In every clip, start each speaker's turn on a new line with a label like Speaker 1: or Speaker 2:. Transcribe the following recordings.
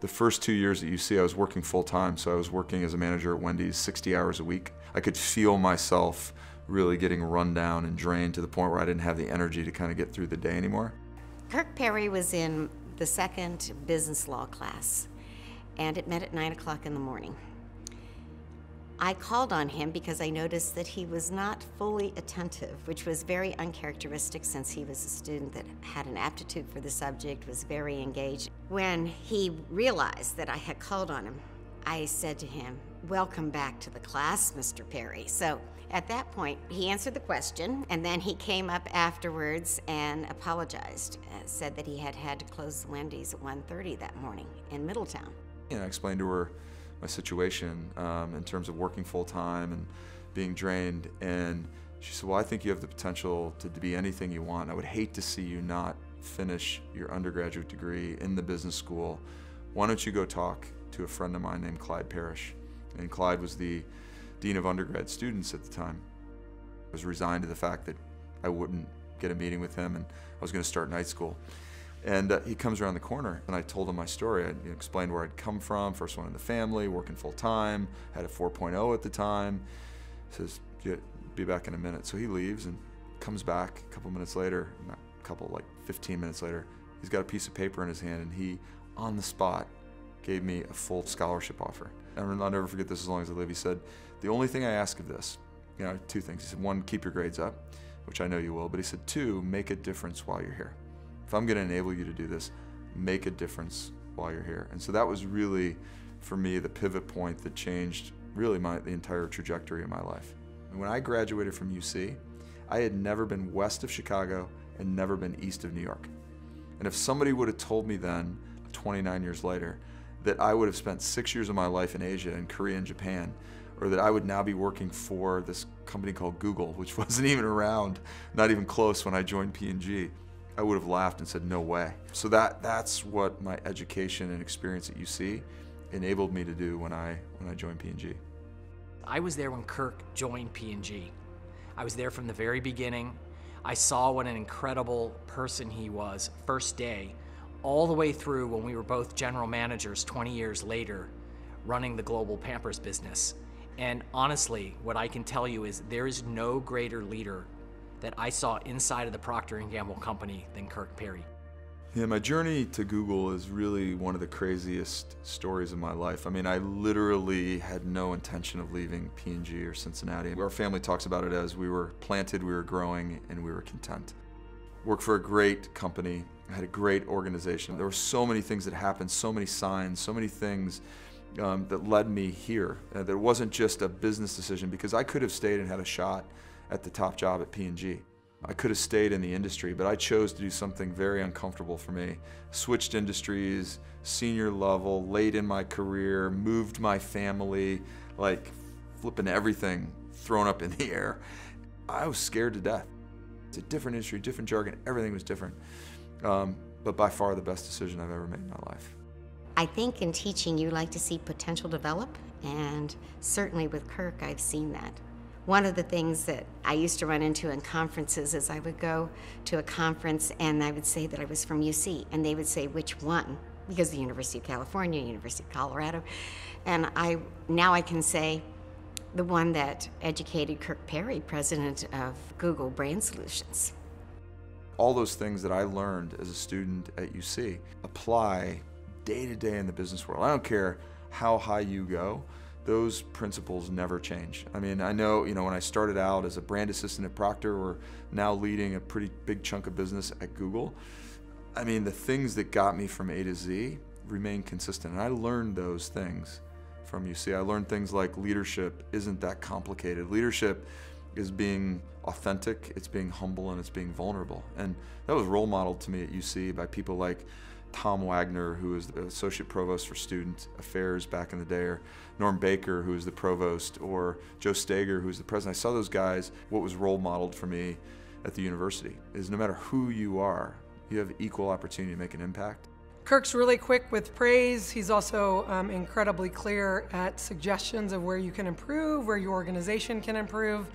Speaker 1: The first two years at UC, I was working full time, so I was working as a manager at Wendy's 60 hours a week. I could feel myself really getting run down and drained to the point where I didn't have the energy to kind of get through the day anymore.
Speaker 2: Kirk Perry was in the second business law class, and it met at 9 o'clock in the morning. I called on him because I noticed that he was not fully attentive, which was very uncharacteristic since he was a student that had an aptitude for the subject, was very engaged. When he realized that I had called on him, I said to him, Welcome back to the class, Mr. Perry. So at that point, he answered the question, and then he came up afterwards and apologized, uh, said that he had had to close the Wendy's at 1.30 that morning in Middletown.
Speaker 1: And I explained to her my situation um, in terms of working full time and being drained. And she said, Well, I think you have the potential to, to be anything you want. I would hate to see you not finish your undergraduate degree in the business school. Why don't you go talk to a friend of mine named Clyde Parrish? And Clyde was the dean of undergrad students at the time. I was resigned to the fact that I wouldn't get a meeting with him and I was going to start night school. And uh, he comes around the corner, and I told him my story. I you know, explained where I'd come from, first one in the family, working full time, had a 4.0 at the time. Says, be back in a minute. So he leaves and comes back a couple minutes later, not a couple, like 15 minutes later. He's got a piece of paper in his hand, and he, on the spot, gave me a full scholarship offer. And I'll never forget this as long as I live. He said, The only thing I ask of this, you know, two things. He said, one, keep your grades up, which I know you will, but he said, two, make a difference while you're here if I'm going to enable you to do this, make a difference while you're here. And so that was really, for me, the pivot point that changed really my, the entire trajectory of my life. When I graduated from UC, I had never been west of Chicago and never been east of New York. And if somebody would have told me then, 29 years later, that I would have spent six years of my life in Asia and Korea and Japan, or that I would now be working for this company called Google, which wasn't even around, not even close when I joined P&G, I would have laughed and said, no way. So that, that's what my education and experience at UC enabled me to do when I, when I joined P&G.
Speaker 3: I was there when Kirk joined P&G. I was there from the very beginning. I saw what an incredible person he was first day, all the way through when we were both general managers 20 years later, running the global Pampers business. And honestly, what I can tell you is there is no greater leader that I saw inside of the Procter & Gamble company than Kirk Perry.
Speaker 1: Yeah, my journey to Google is really one of the craziest stories of my life. I mean, I literally had no intention of leaving P&G or Cincinnati. Our family talks about it as we were planted, we were growing, and we were content. Worked for a great company, had a great organization. There were so many things that happened, so many signs, so many things um, that led me here. Uh, there wasn't just a business decision because I could have stayed and had a shot at the top job at P&G. I could have stayed in the industry, but I chose to do something very uncomfortable for me. Switched industries, senior level, late in my career, moved my family, like flipping everything thrown up in the air. I was scared to death. It's a different industry, different jargon, everything was different. Um, but by far the best decision I've ever made in my life.
Speaker 2: I think in teaching you like to see potential develop, and certainly with Kirk, I've seen that. One of the things that I used to run into in conferences is I would go to a conference and I would say that I was from UC, and they would say, which one? Because the University of California, University of Colorado. And I now I can say the one that educated Kirk Perry, president of Google Brand Solutions.
Speaker 1: All those things that I learned as a student at UC apply day to day in the business world. I don't care how high you go those principles never change. I mean, I know, you know, when I started out as a brand assistant at Procter, or now leading a pretty big chunk of business at Google. I mean, the things that got me from A to Z remain consistent. And I learned those things from UC. I learned things like leadership isn't that complicated. Leadership is being authentic, it's being humble, and it's being vulnerable. And that was role modeled to me at UC by people like Tom Wagner, who was the Associate Provost for Student Affairs back in the day, or Norm Baker, who was the Provost, or Joe Steger, who was the President. I saw those guys, what was role modeled for me at the university is no matter who you are, you have equal opportunity to make an impact.
Speaker 4: Kirk's really quick with praise. He's also um, incredibly clear at suggestions of where you can improve, where your organization can improve,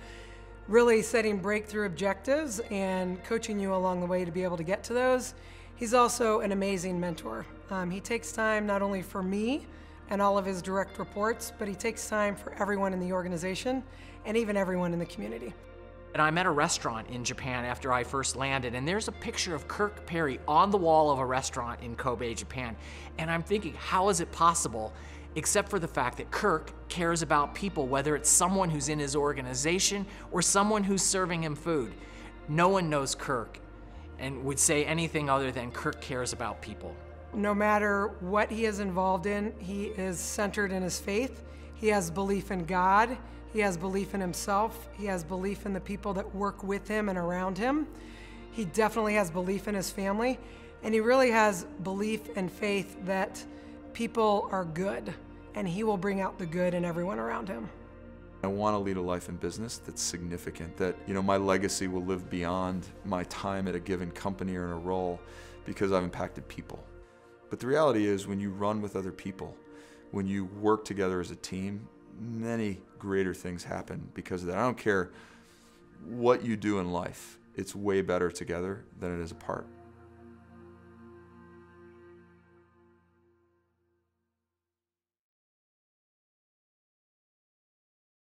Speaker 4: really setting breakthrough objectives and coaching you along the way to be able to get to those. He's also an amazing mentor. Um, he takes time not only for me and all of his direct reports, but he takes time for everyone in the organization and even everyone in the community.
Speaker 3: And I'm at a restaurant in Japan after I first landed, and there's a picture of Kirk Perry on the wall of a restaurant in Kobe, Japan. And I'm thinking, how is it possible, except for the fact that Kirk cares about people, whether it's someone who's in his organization or someone who's serving him food? No one knows Kirk and would say anything other than Kirk cares about people.
Speaker 4: No matter what he is involved in, he is centered in his faith. He has belief in God. He has belief in himself. He has belief in the people that work with him and around him. He definitely has belief in his family. And he really has belief and faith that people are good and he will bring out the good in everyone around him.
Speaker 1: I want to lead a life in business that's significant, that you know my legacy will live beyond my time at a given company or in a role because I've impacted people. But the reality is when you run with other people, when you work together as a team, many greater things happen because of that. I don't care what you do in life, it's way better together than it is apart.